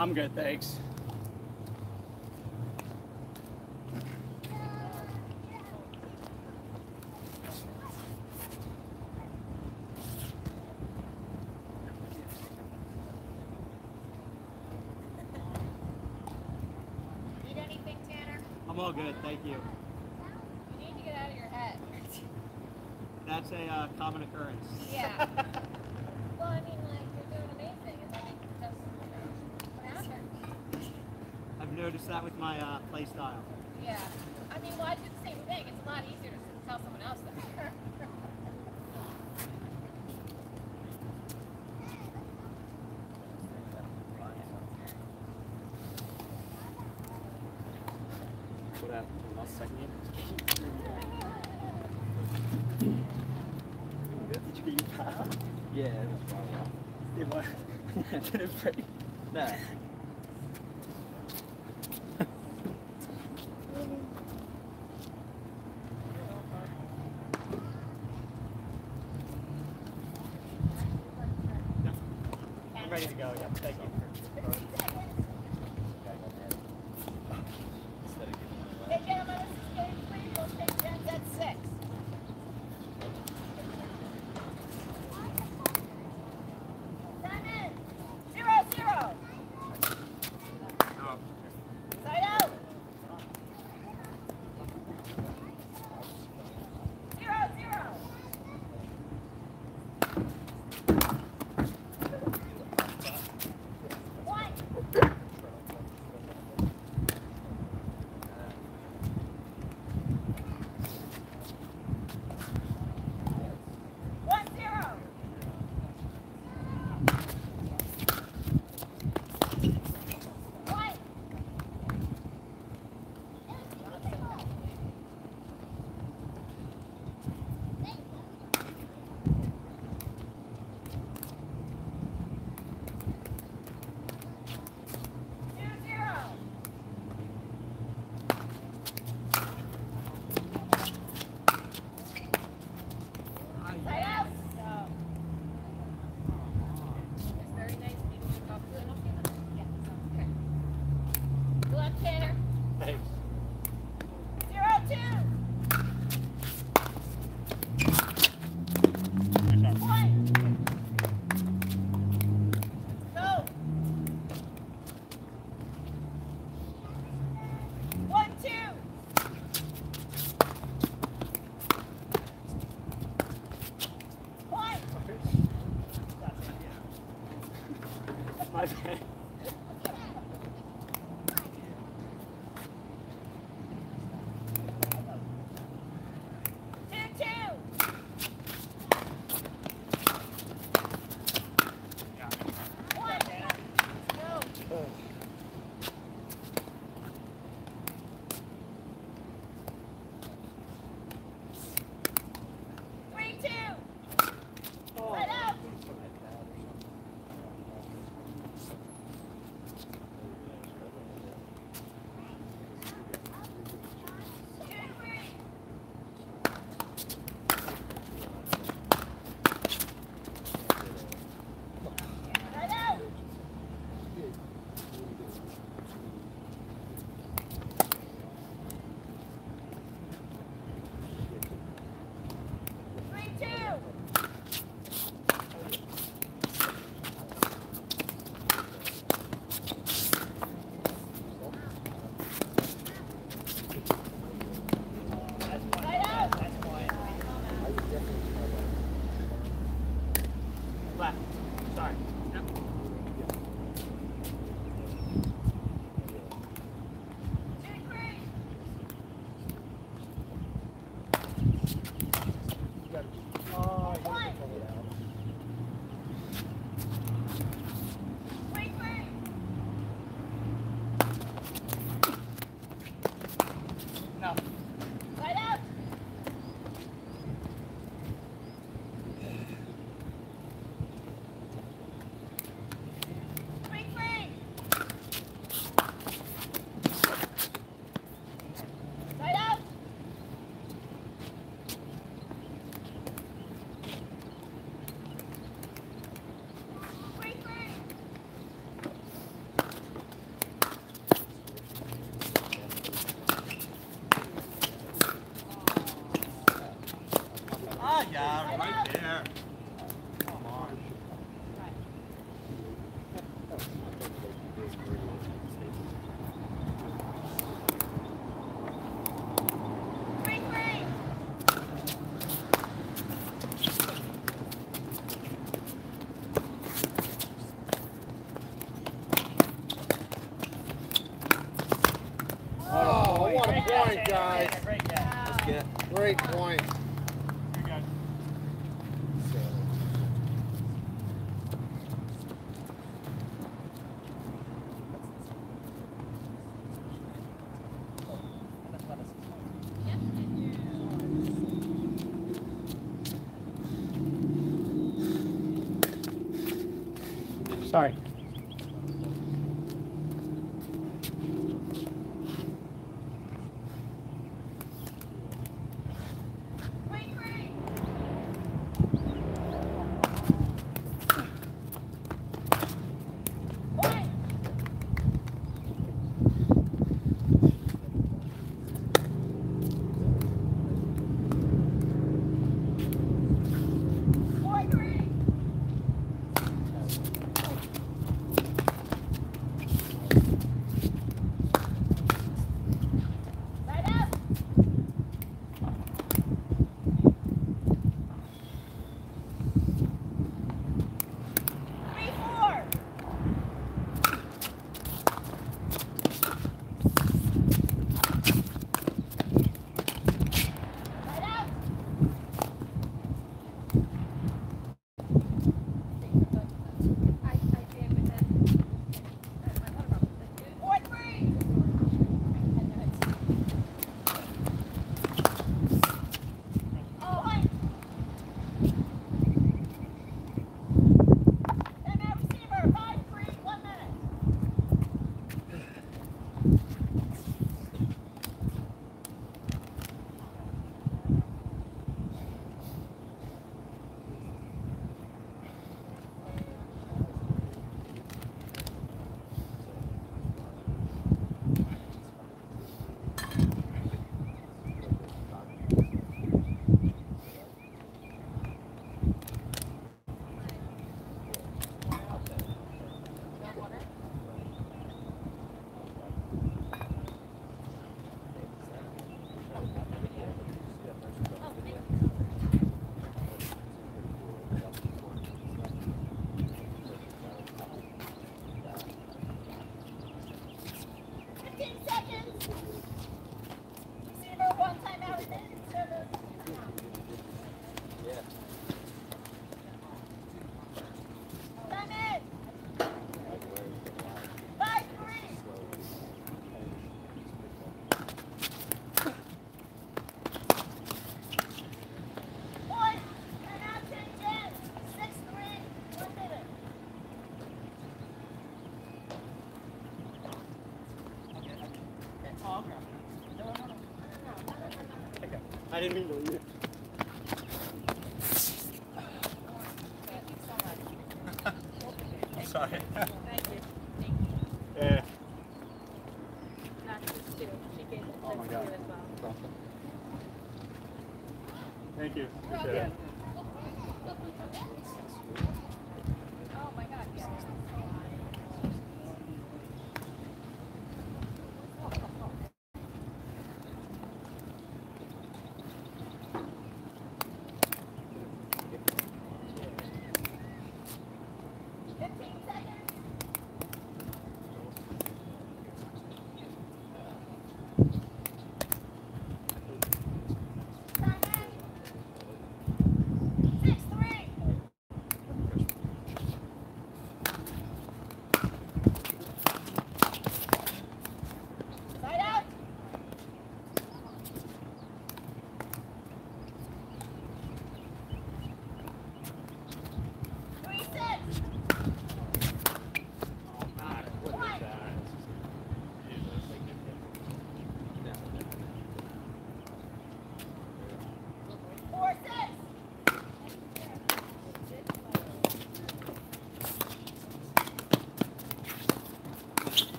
I'm good, thanks. Yeah, it probably. It was. Didn't break. Nah.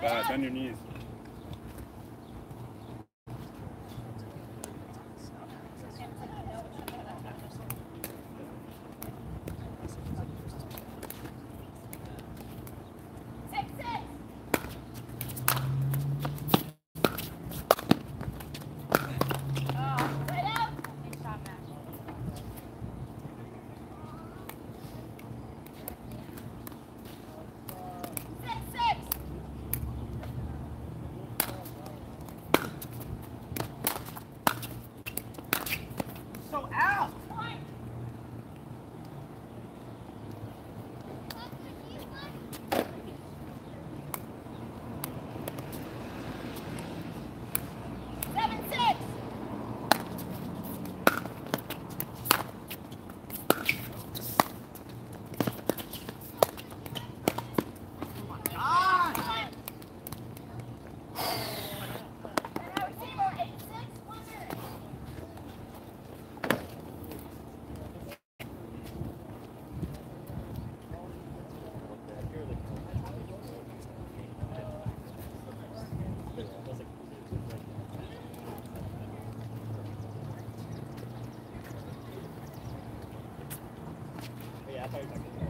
Bad. Bend your knees. Okay, thank you.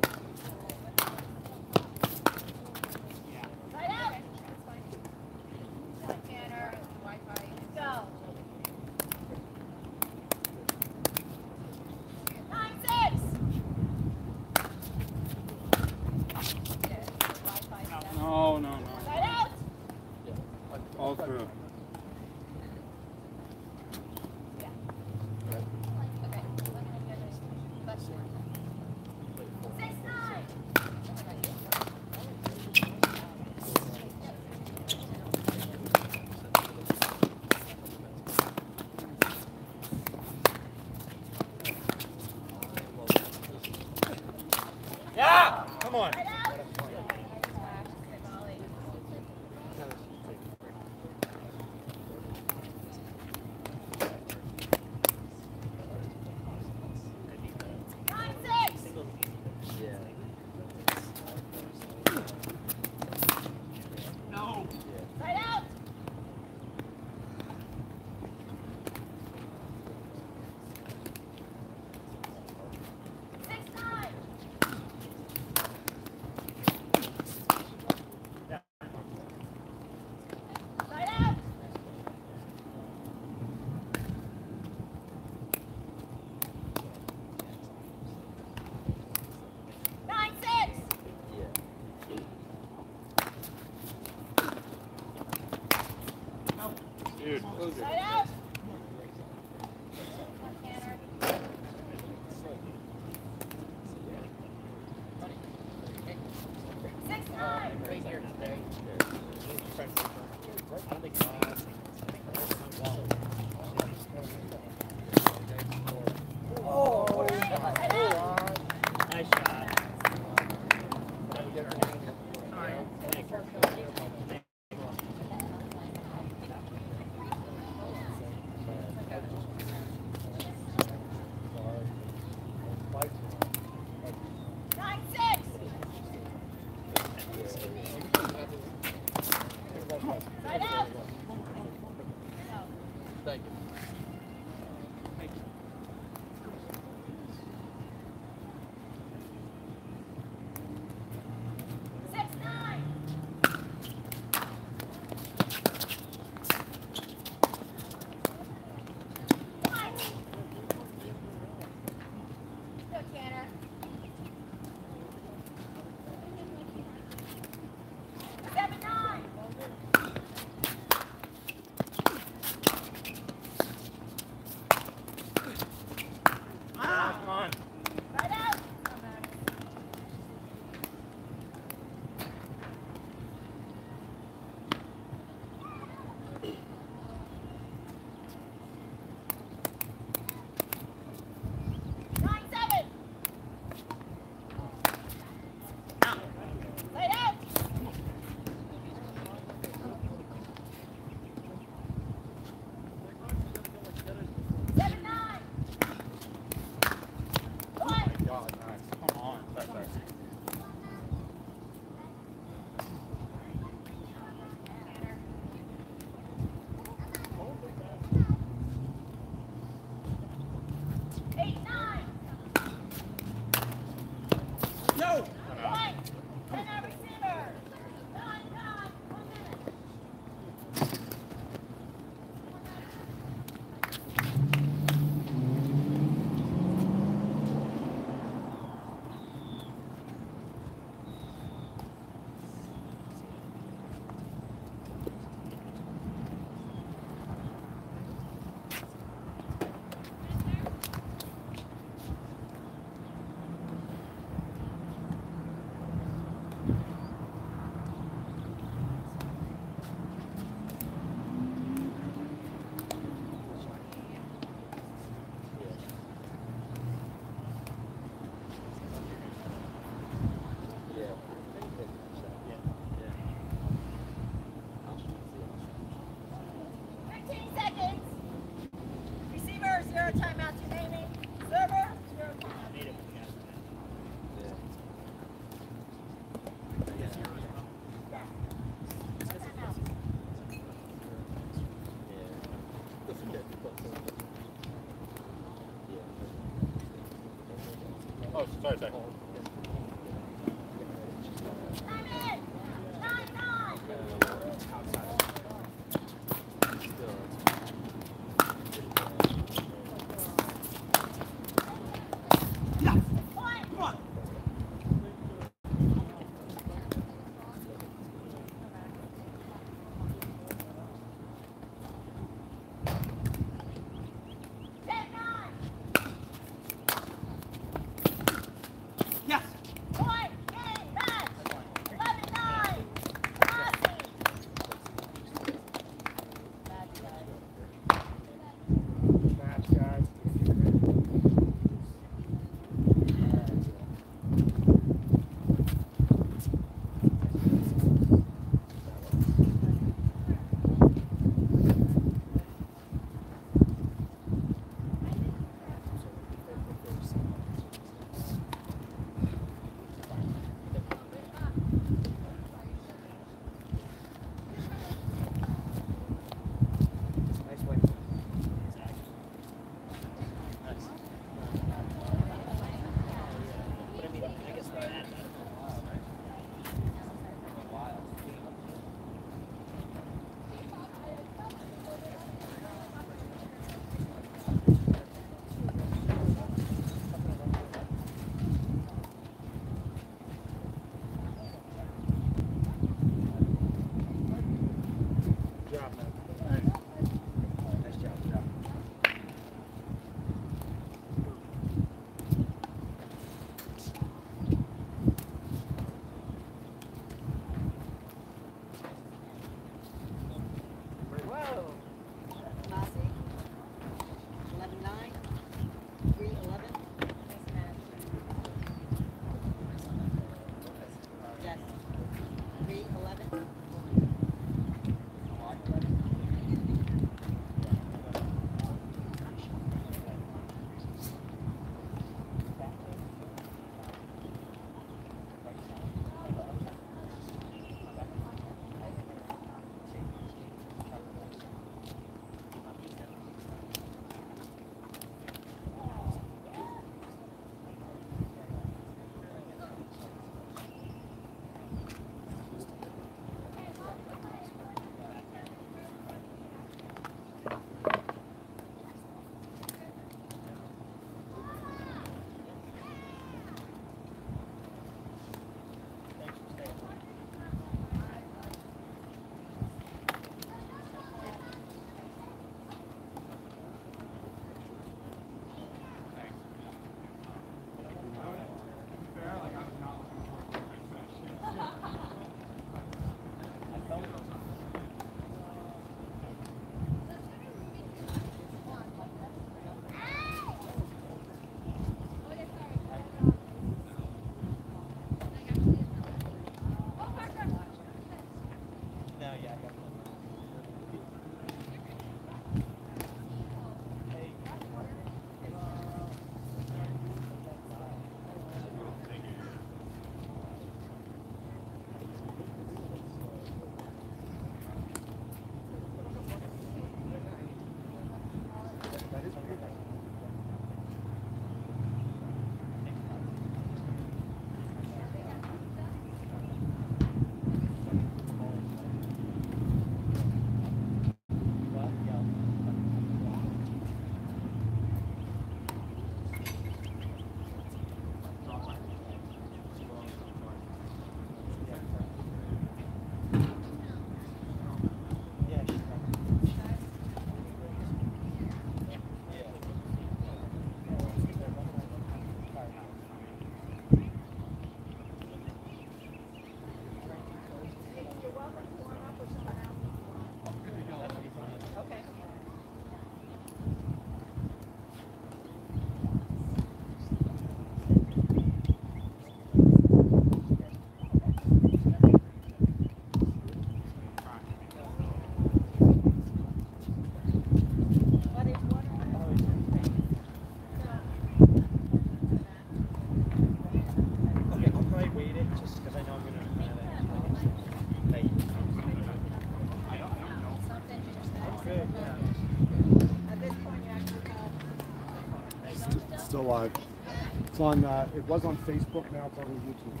It's on. Uh, it was on Facebook. Now it's on YouTube.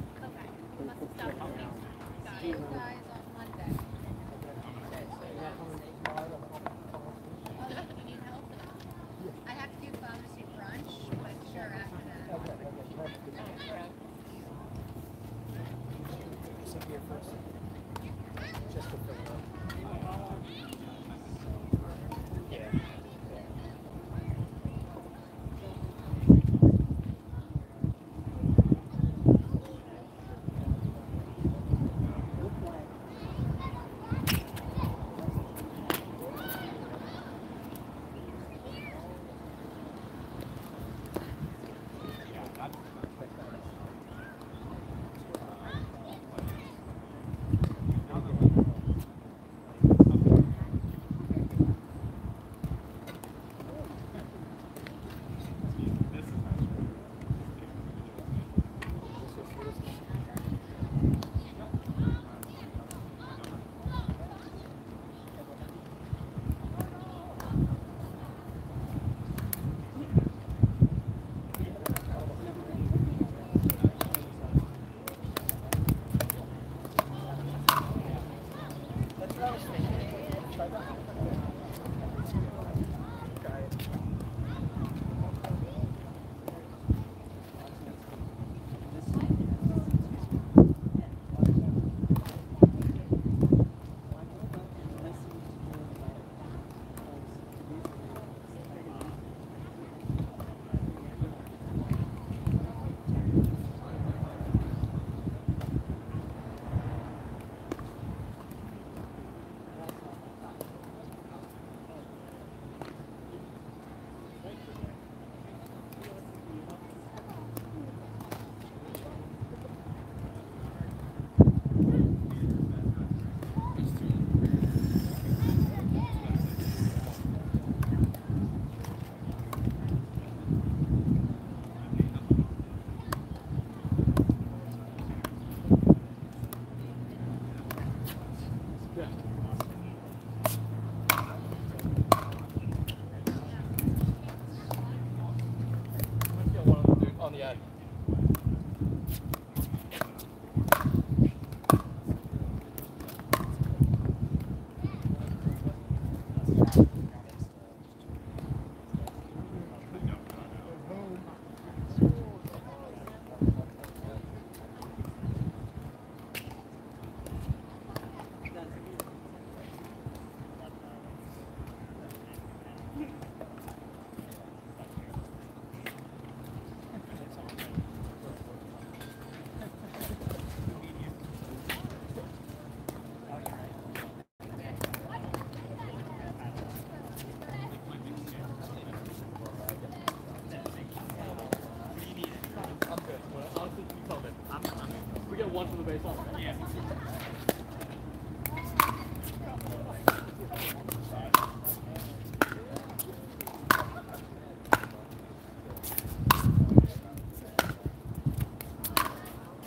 Okay.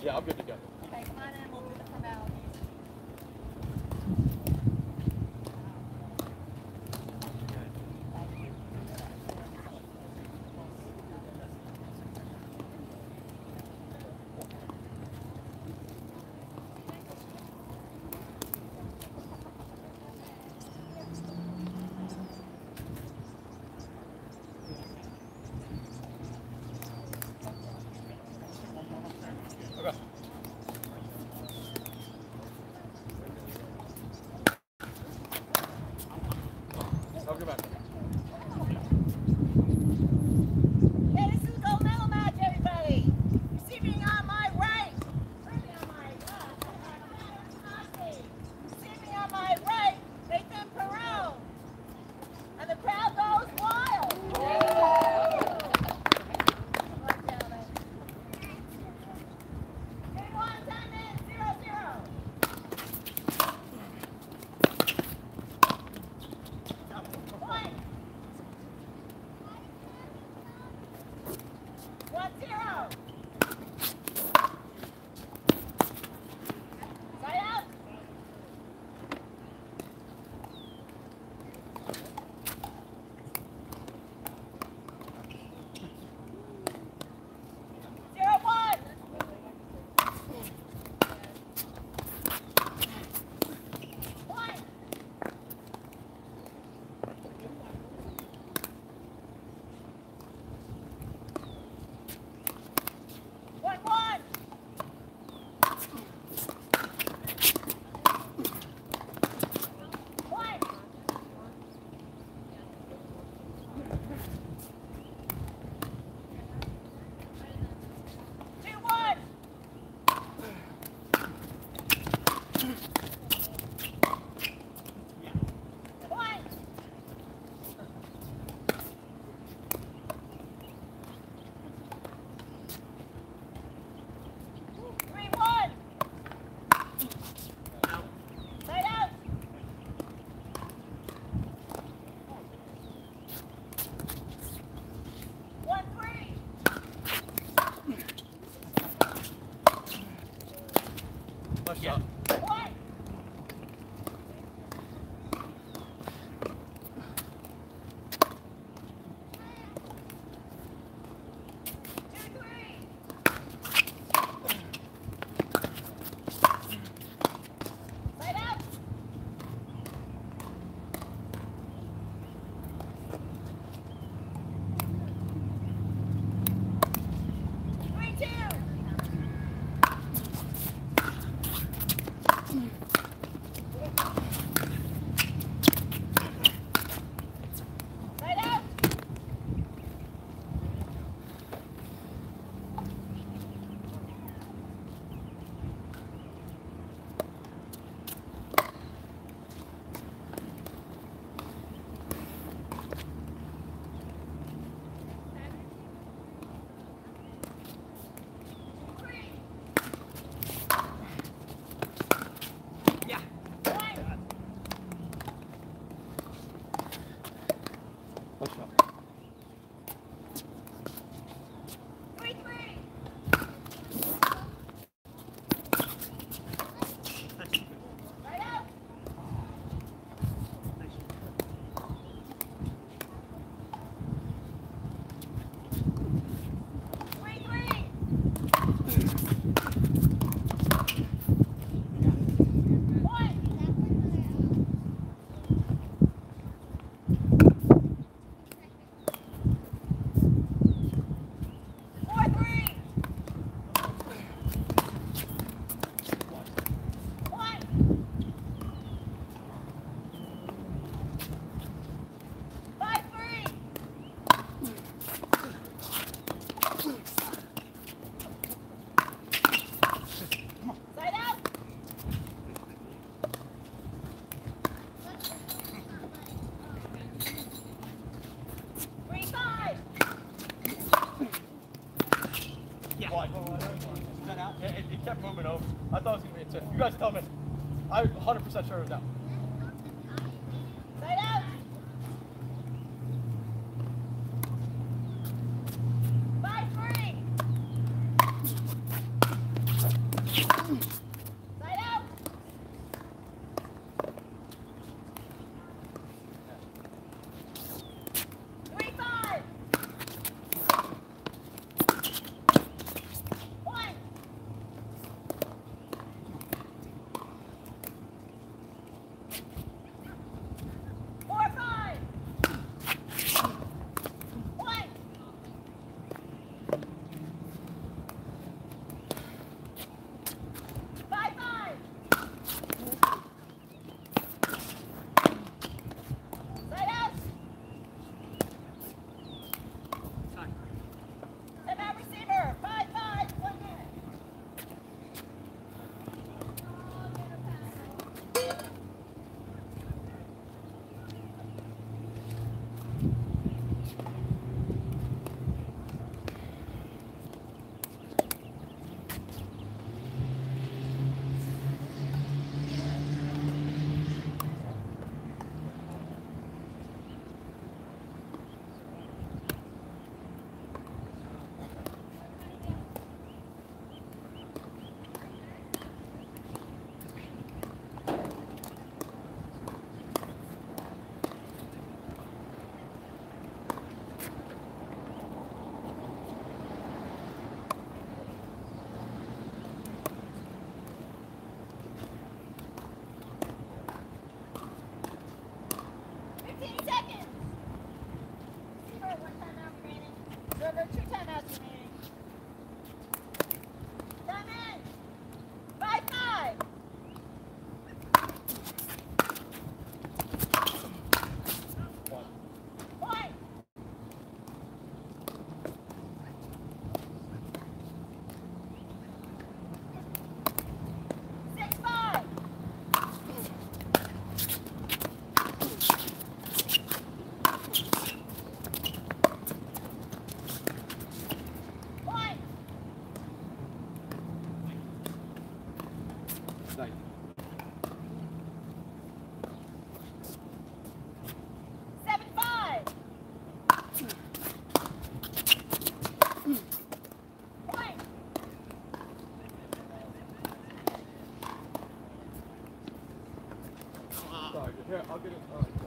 Yeah, I'm good to go. Okay, come on in. We'll do the formalities. Here, I'll get it.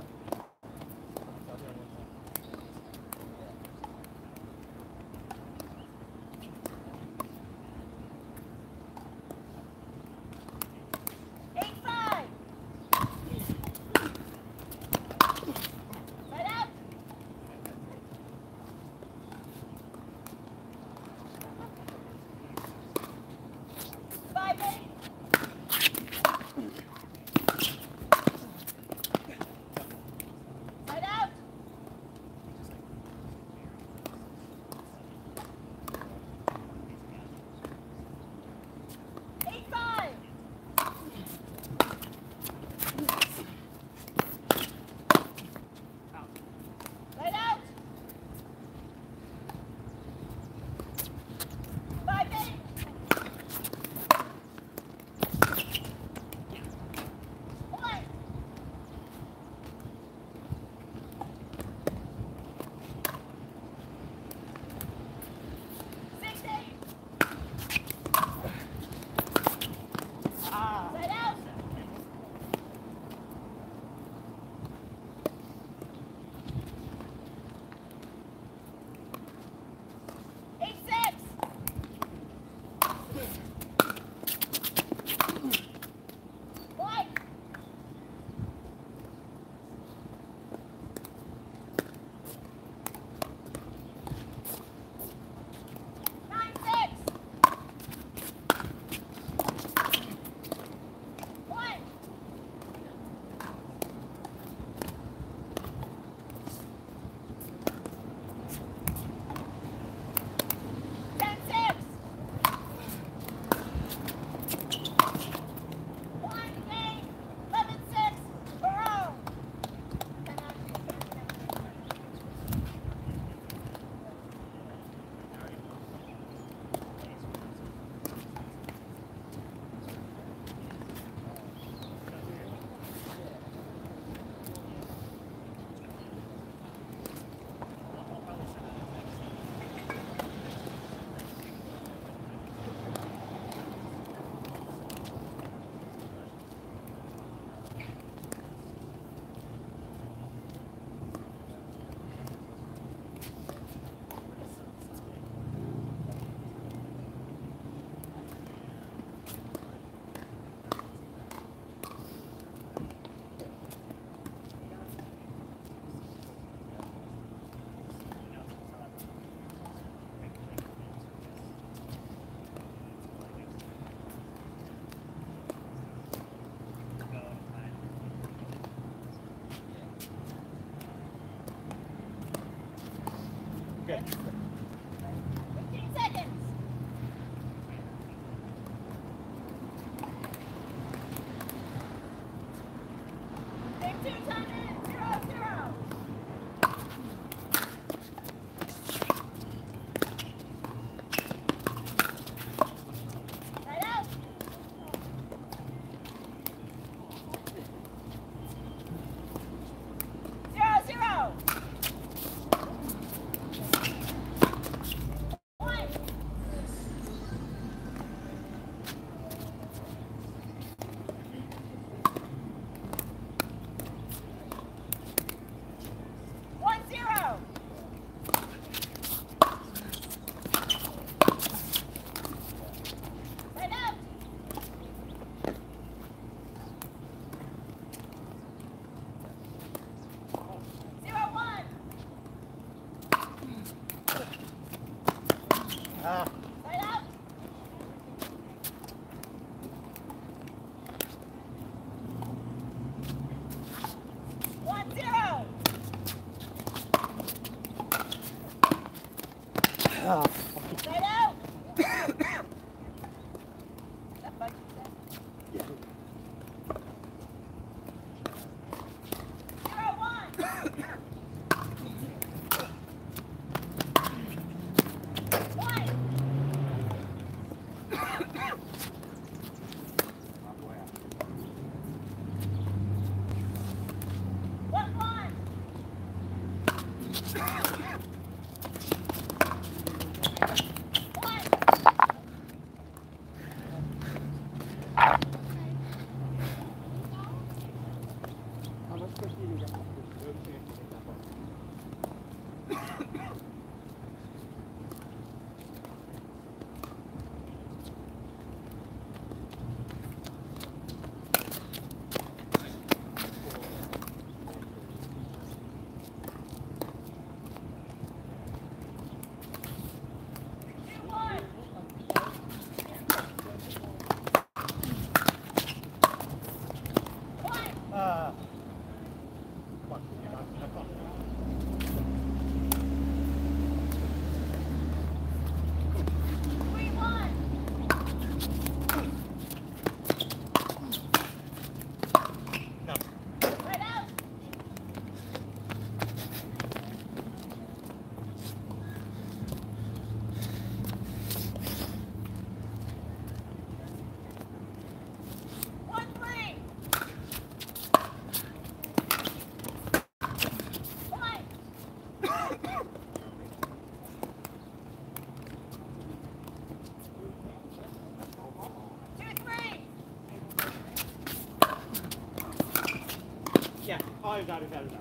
out, he's out, he's out.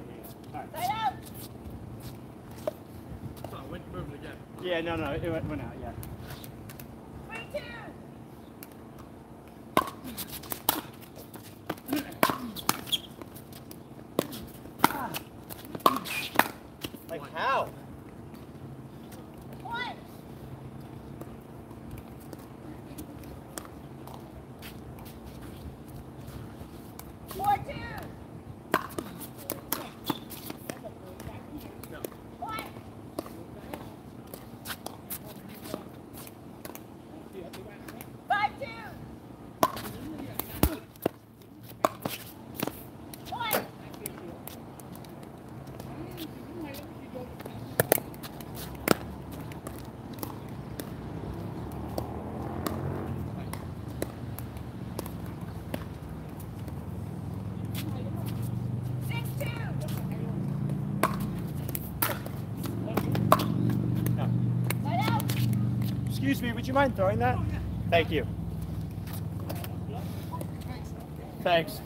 All right. Side out! So it went, again. Yeah, no, no, it went, went out. mind throwing that? Thank you. Thanks.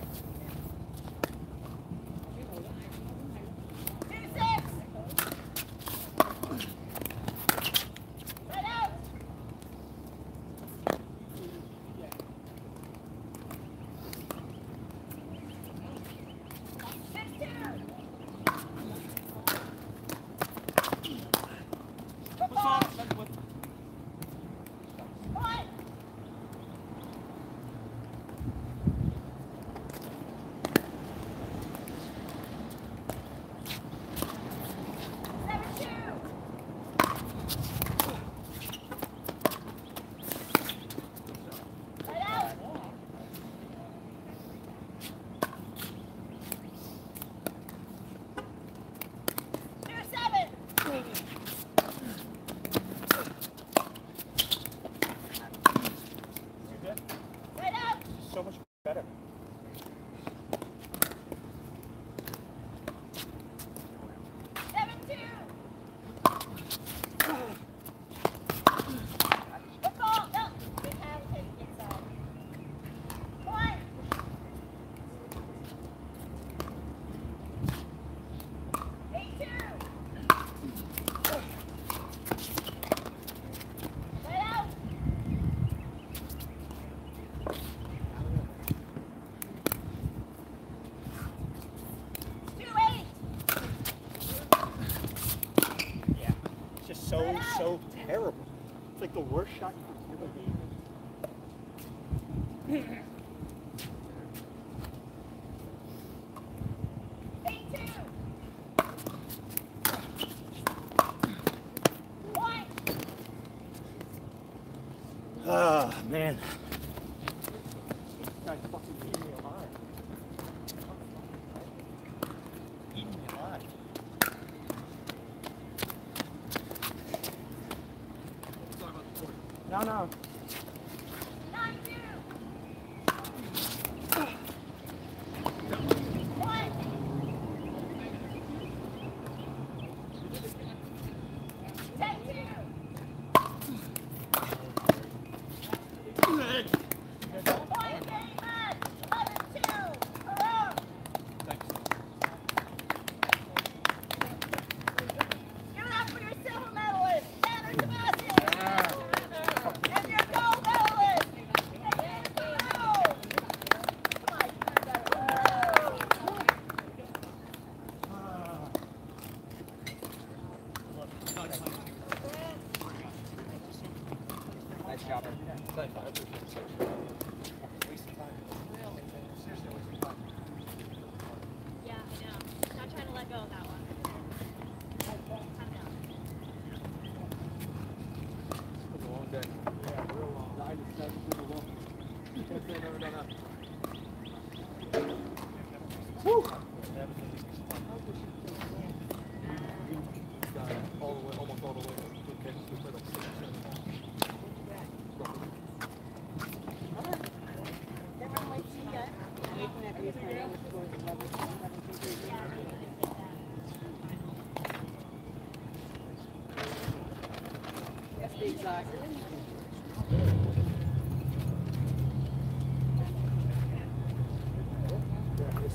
Man.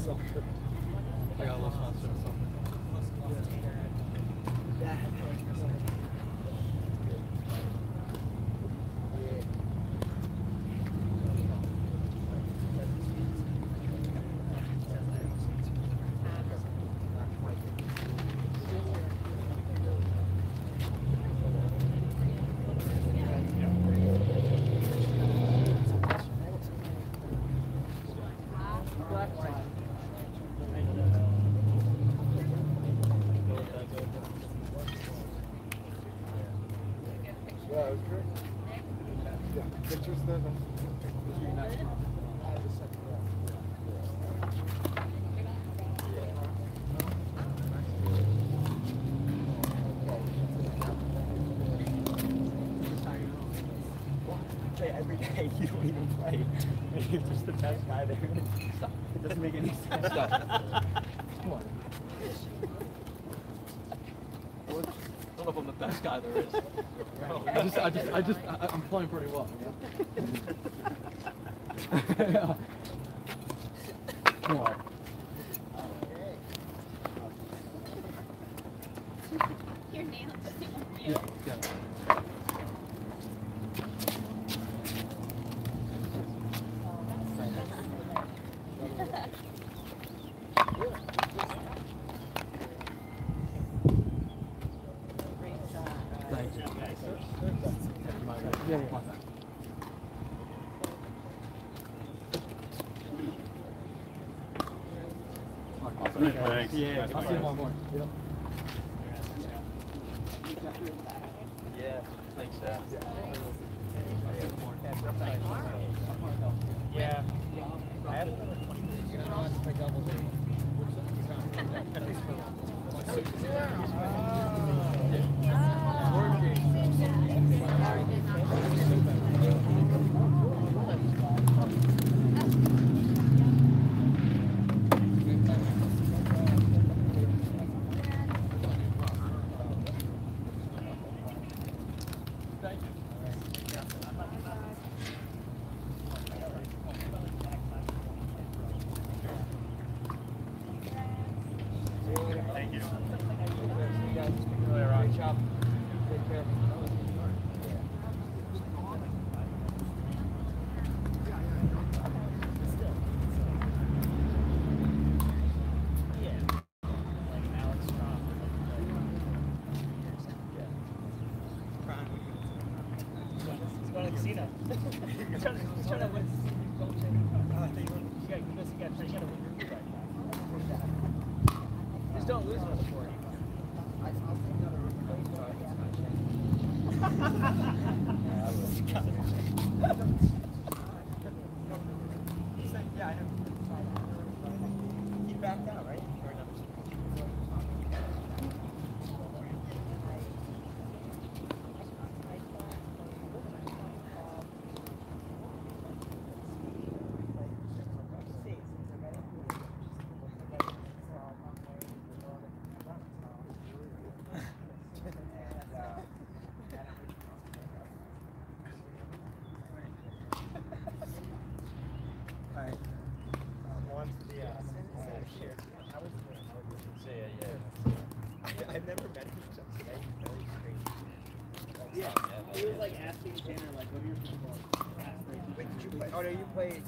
I got a little sponsor You don't even play. You're just the best guy there. It doesn't make any sense. Stop. Come on. I don't know if I'm the best guy there is. Oh, I just, I just, I just, I, I'm playing pretty well. Know? Come on. Your nails. Yeah, yeah. Thank you. Yeah, yeah. Thanks. Yeah, I'll see tomorrow morning. Yeah, thanks, uh. Dad. Yeah. I had another 20 minutes. Thank Oh no, you played.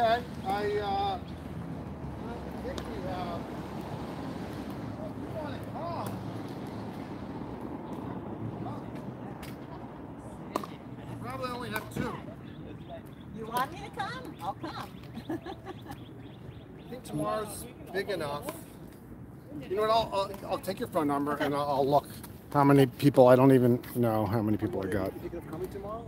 okay. I, uh, I think we have. Uh, oh, probably only have two. You want me to come? I'll come. I think tomorrow's big enough. You know what? I'll, I'll, I'll take your phone number okay. and I'll, I'll look how many people. I don't even know how many people I got. tomorrow?